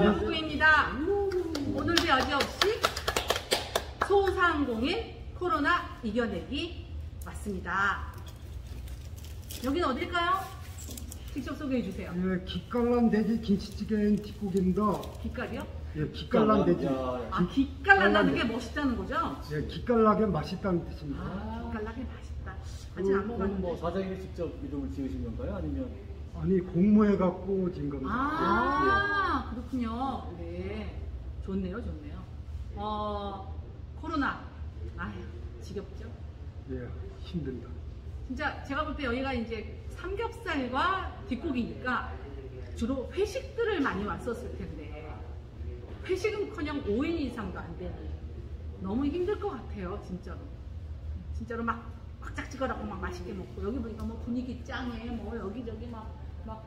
북구입니다. 오늘도 여지없이 소상공인 코로나 이겨내기 왔습니다. 여기는 어딜까요? 직접 소개해 주세요. 예, 기깔난 돼지 김치찌개는 뒷국입니다. 빛깔이요? 예, 기깔난 돼지. 아, 빛깔난다는 게 멋있다는 거죠? 예, 기깔나게 맛있다는 뜻입니다. 아, 빛깔나게 맛있다. 아직 안 그건 뭐 먹었는데. 사장님이 직접 이름을 지으신 건가요? 아니면 아니 공모해 갖고 진 겁니다. 아, 그렇군요. 네. 좋네요, 좋네요. 어, 코로나. 아휴, 지겹죠? 예, 힘든다. 진짜 제가 볼 때 여기가 이제 삼겹살과 뒷고기니까 주로 회식들을 많이 왔었을 텐데 회식은커녕 5인 이상도 안 되니 너무 힘들 것 같아요 진짜로 진짜로 막 막 짝지근하고 막 맛있게 먹고 여기 보니까 뭐 분위기 짱해 뭐 여기저기 막 막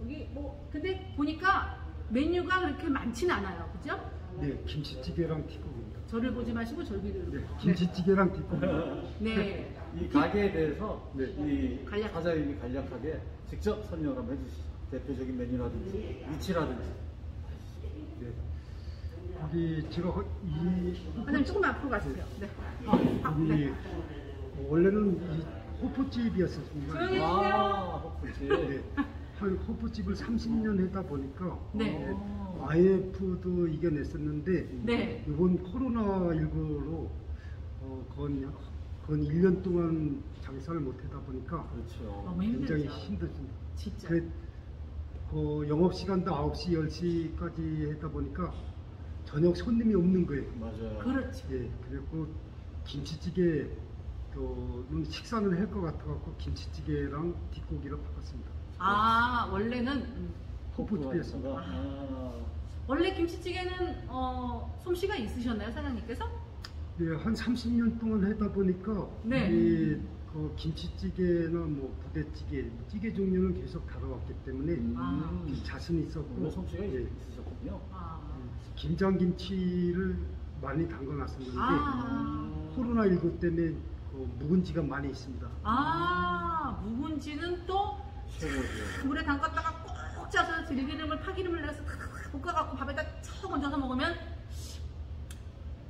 여기 뭐 근데 보니까 메뉴가 그렇게 많진 않아요 그죠? 네, 김치찌개랑 뒷국입니다. 저를 보지 마시고 저기를 네, 김치찌개랑 뒷국입니다. 네. 이 가게에 대해서 네. 이 간략. 사장님이 간략하게 직접 설명을 한번 해주시죠. 대표적인 메뉴라든지 위치라든지. 네. 여기 제가 허- 이 선생님 조금 앞으로 가주세요 네. 어, 아, 여기 네. 원래는 이 호프집이었습니다. 조용히 해주세요. 아, 호프집. 네, 한 호프집을 30년 했다 보니까 네. 어. IF도 이겨냈었는데 네. 이번 코로나19로 어, 건, 건 1년 동안 장사를 못하다 보니까 그렇죠. 너무 굉장히 힘들죠. 힘들습니다. 진짜. 그, 그 영업시간도 9시, 10시까지 했다 보니까 저녁 손님이 없는 거예요. 맞아요. 그렇죠. 예, 그리고 김치찌개 는 식사는 할 것 같아갖고 김치찌개랑 뒷고기로 바꿨습니다. 아 원래는 음, 호프집이었습니다. 아, 원래 김치찌개는 어, 솜씨가 있으셨나요 사장님께서? 예, 한 30년 동안 하다 보니까 네. 이, 그 김치찌개나 뭐 부대찌개, 찌개 종류는 계속 다뤄왔기 때문에 음. 아. 자신이 있었고 솜씨가 예, 있으셨군요. 아, 김장김치를 많이 담궈놨었는데 아, 코로나 19 때문에 그 묵은지가 많이 있습니다. 아 묵은지는 또. 물에 담갔다가 꼭 짜서 들기름을 파기름을 내서 탁 볶아갖고 밥에다 쳐 얹어서 먹으면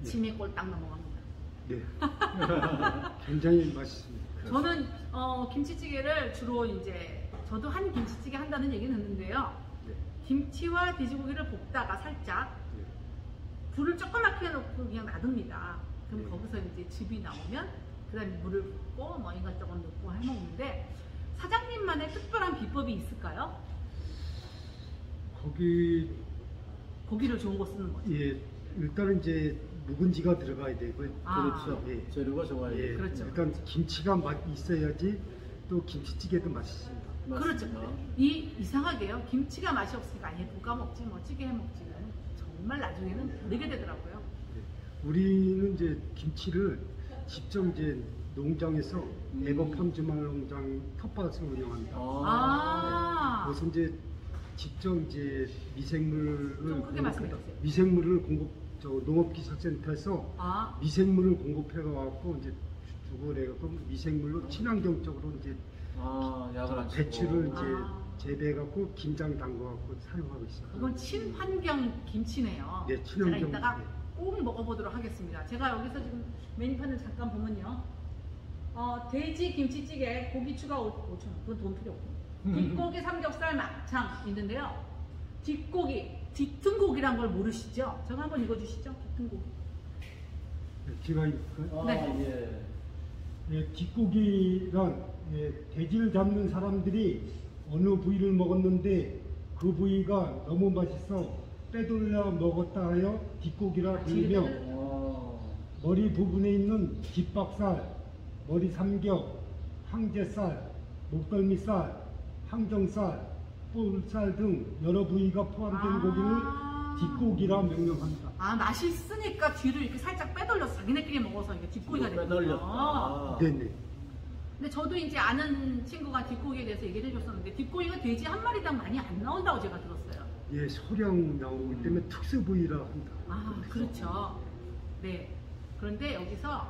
침이 꼴딱 넘어갑니다. 네, 굉장히 맛있습니다. 저는 어, 김치찌개를 주로 이제 저도 한 김치찌개 한다는 얘기는 듣는데요. 네, 김치와 돼지고기를 볶다가 살짝 네. 불을 조그맣게 해놓고 그냥 놔둡니다. 그럼 네. 거기서 이제 즙이 나오면 그다음에 물을 붓고 뭐 이것저것 넣고 해먹는데 사장님만의 특별한 비법이 있을까요? 거기 고기를 좋은 거 쓰는 거죠. 예, 일단은 이제 묵은지가 들어가야 되고요. 아. 그렇죠. 예. 재료가 좋아야 예, 돼요. 그렇죠. 일단 김치가 맛 있어야지 또 김치찌개도 맛있습니다. 그렇죠. 맞습니다. 이 이상하게요. 김치가 맛이 없으니까 아예 볶아 먹지 뭐 찌개 해 먹지 정말 나중에는 버리게 되더라고요. 예. 우리는 이제 김치를 직접 이제 농장에서 음. 에버팜 주말 농장 텃밭을 운영합니다. 아, 그래서 이제 직접 이제 미생물을 좀 크게 공급- 말씀해 주세요. 미생물을 공급 저 농업기술센터에서 아, 미생물을 공급해 갖고 이제 주- 주고 해갖고 미생물로 친환경적으로 이제 아, 약을 안 배추를 치고. 이제 아. 재배해 갖고 김장 담궈 갖고 사용하고 있어요. 이건 친환경 김치네요. 네, 친환경 제가 이따가 네. 꼭 먹어보도록 하겠습니다. 제가 여기서 지금 메뉴판을 잠깐 보면요. 어, 돼지 김치찌개 고기 추가 5,000원. 그건 돈 필요 없고. 뒷고기 삼겹살 막창 있는데요. 뒷고기, 뒤튼고기란 걸 모르시죠? 저거 한번 읽어주시죠. 뒤튼고기. 네, 제가 그, 아, 네. 예. 예, 뒷고기란 예, 돼지를 잡는 사람들이 어느 부위를 먹었는데 그 부위가 너무 맛있어 빼돌려 먹었다 하여 뒷고기라 불리며 아, 머리 부분에 있는 뒷박살, 머리 삼겹, 항제살, 목덜미살, 항정살, 볼살 등 여러 부위가 포함된 아. 고기를 뒷고기라 명명합니다. 아, 맛있으니까 뒤를 이렇게 살짝 빼돌려서 자기네끼리 먹어서 이게 뒷고기가. 빼돌렸다. 아. 네네. 근데 저도 이제 아는 친구가 뒷고기에 대해서 얘기를 해줬었는데 뒷고기가 돼지 한 마리당 많이 안 나온다고 제가 들었어요. 예, 소량 나오기 때문에 특수 부위라 합니다. 아 그렇죠. 네. 그런데 여기서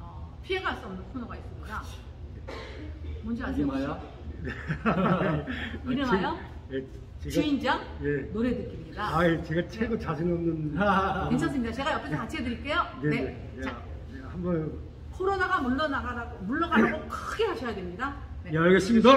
어, 피해갈 수 없는 코너가 있습니다. 뭔지 아세요? 이마야? 이름하여? 예, 제가, 주인장 예. 노래 듣기입니다. 아, 예, 제가 최고 자신 없는. 괜찮습니다. 제가 옆에서 같이 해드릴게요. 네, 네. 네. 자, 야, 네, 한번. 코로나가 물러나가라고 물러가라고 크게 하셔야 됩니다. 네. 예, 알겠습니다.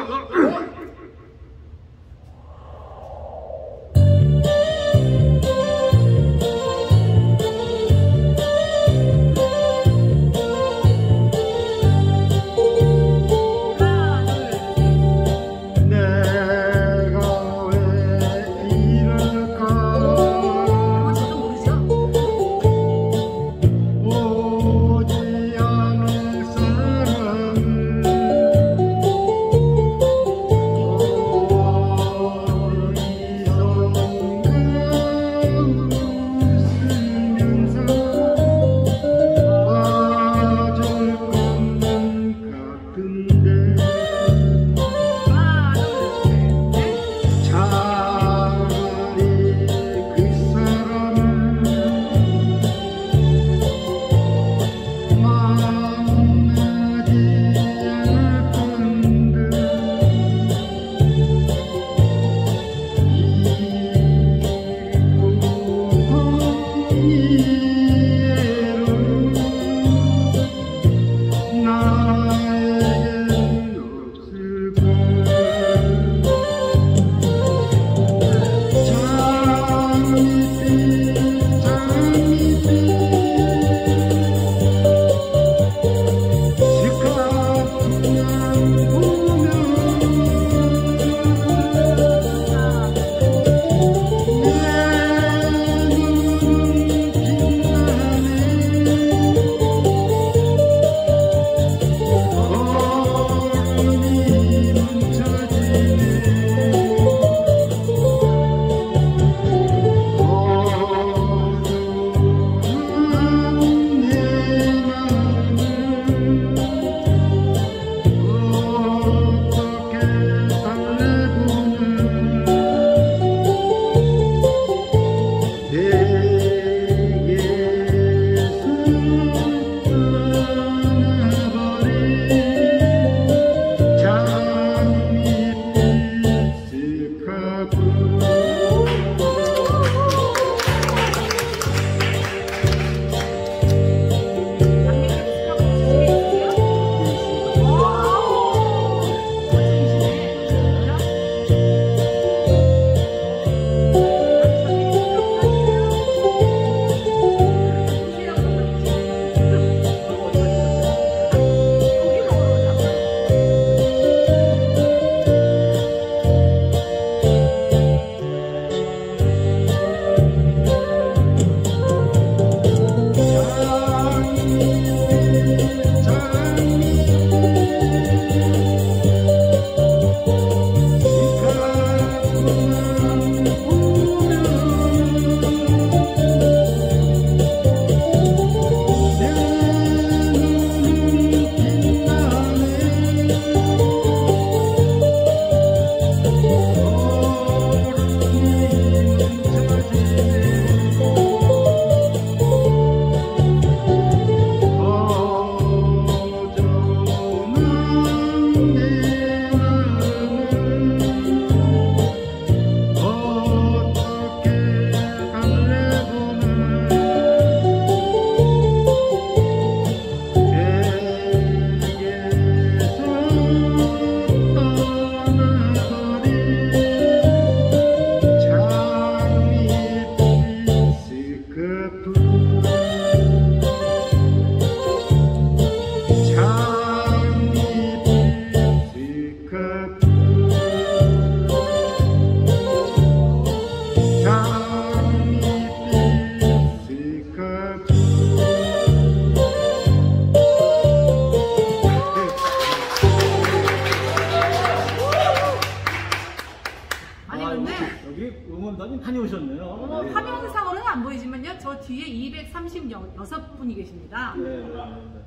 여기 응원단이 많이 오셨네요. 어, 네. 화면상으로는 안 보이지만요. 저 뒤에 236분이 계십니다. 네, 네, 네. 네.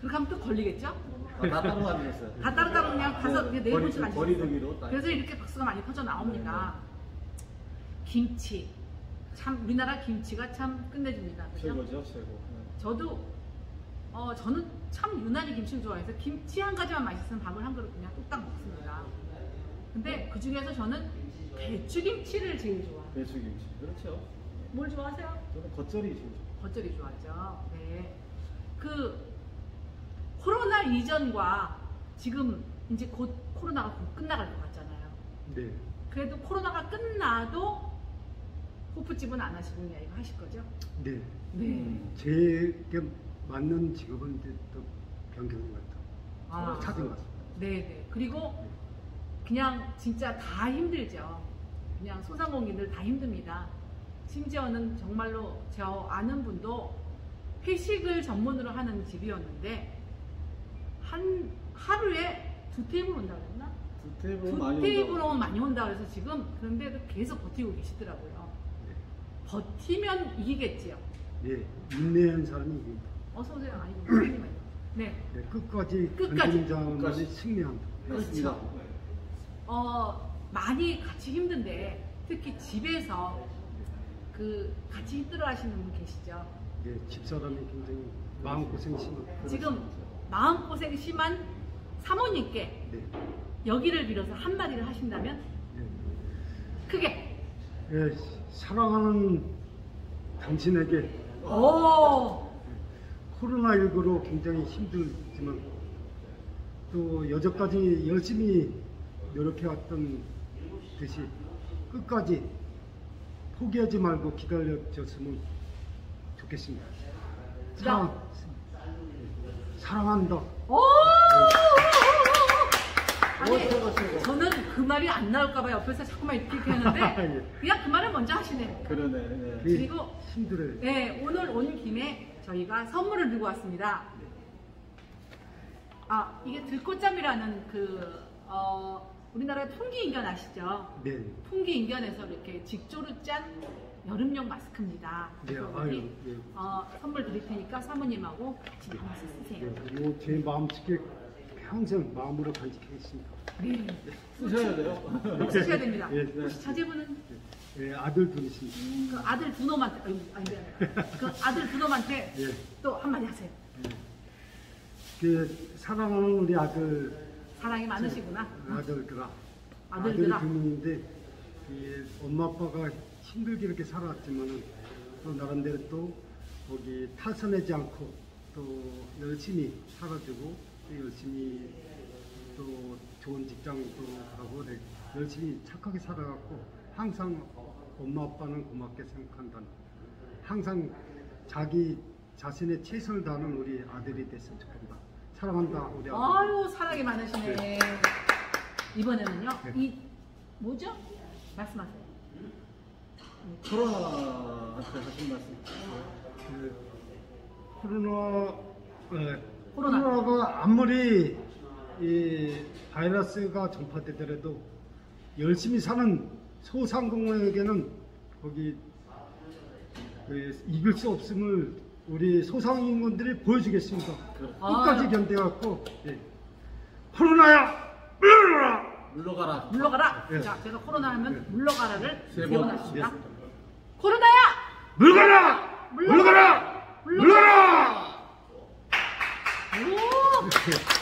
그렇게 하면 또 걸리겠죠? 아, 다 따로 앉으셨어요. 다 따로따로 그냥 가서 네 거리- 분씩 앉으셨어요. 그래서 이렇게 박수가 많이 퍼져 나옵니다. 김치. 참 우리나라 김치가 참 끝내줍니다. 그죠? 최고죠, 최고. 네. 저도 어 저는 참 유난히 김치를 좋아해서 김치 한 가지만 맛있으면 밥을 한 그릇 그냥 뚝딱 먹습니다. 근데 그 중에서 저는 배추김치를 제일 좋아. 배추김치. 그렇죠. 뭘 좋아하세요? 저는 겉절이 제일 좋아요. 겉절이 좋아하죠. 네. 그 코로나 이전과 지금 이제 곧 코로나가 곧 끝나갈 것 같잖아요. 네. 그래도 코로나가 끝나도 호프집은 안 하시고 그냥 이거 하실 거죠? 네. 네. 제게 맞는 직업은 이제 또 변경인 것 같아요. 아. 찾은 것 같습니다. 네 네. 그리고 그냥 진짜 다 힘들죠. 그냥 소상공인들 다 힘듭니다. 심지어는 정말로 저 아는 분도 회식을 전문으로 하는 집이었는데 한 하루에 두 테이블 온다 그랬나? 두 테이블 두 많이 테이블 온다고. 오면 많이 온다 그래서 지금 그런데도 계속 버티고 계시더라고요. 버티면 이기겠지요. 네. 인내한 사람이 이깁니다. 어서 오세요. 아니고 선생님은. 네. 네. 끝까지 끝까지. 승리한다. 맞습니다. 어, 많이 같이 힘든데 특히 집에서 그 같이 힘들어 하시는 분 계시죠? 네. 집사람이 굉장히 마음고생 심한. 지금 마음고생 심한 사모님께 네. 여기를 빌어서 한마디를 하신다면 네. 크게 예, 사랑하는 당신에게 오 코로나19로 굉장히 힘들지만 또 여태까지 열심히 노력해왔던 듯이 끝까지 포기하지 말고 기다려줬으면 좋겠습니다. 사랑, 사랑한다. 오! 아니 어떡하시고. 저는 그 말이 안 나올까봐 옆에서 자꾸만 이렇게 하는데 예. 그냥 그 말을 먼저 하시네. 그러네. 네. 그게 그리고- 힘들어요. 네, 오늘 온 김에 저희가 선물을 들고 왔습니다. 아, 이게 들꽃잠이라는 그, 어, 우리나라의 풍기인견 아시죠? 네. 풍기인견에서 이렇게 직조로 짠 여름용 마스크입니다. 네, 아유, 네. 어, 선물 드릴 테니까 사모님하고 같이 나눠서 쓰세요. 네, 이거 제 마음속에 평생 마음으로 간직하겠습니다. 네. 쓰셔야 돼요. 쓰셔야 됩니다. 예. 혹시 자제분은 예, 아들 둘이십니다. 그 아들 두 놈한테, 아유, 안 돼. 그 아들 두 놈한테 예. 또 한마디 하세요. 그 사랑하는 우리 아들 사랑이 많으시구나. 아들들아 아들들아. 아들 이 엄마 아빠가 힘들게 이렇게 살아왔지만은 또 나름대로 또 거기 탈선하지 않고 또 열심히 살아주고 또 열심히 또 좋은 직장도 가고 네, 열심히 착하게 살아갖고 항상 엄마 아빠는 고맙게 생각한다. 항상 자기 자신의 최선을 다하는 우리 아들이 됐으면 좋겠다. 사랑한다 우리 아들. 아유 사랑이 많으시네. 이번에는요. 네. 이 뭐죠? 말씀하세요. 코로나한테 하신 말씀. 그 코로나 예, 코로나. 코로나가 아무리 이 바이러스가 전파되더라도 열심히 사는 소상공인에게는 거기 그 이길 수 없음을 우리 소상인분들이 보여주겠습니다. 끝까지 아유. 견뎌갖고 예. 코로나야 물러라. 물러가라. 물러가라. 예. 자, 제가 코로나 하면 물러가라를 세 번. 세번하십니다. 예. 코로나야! 물러가라! 물러가라! 물러가라! 오!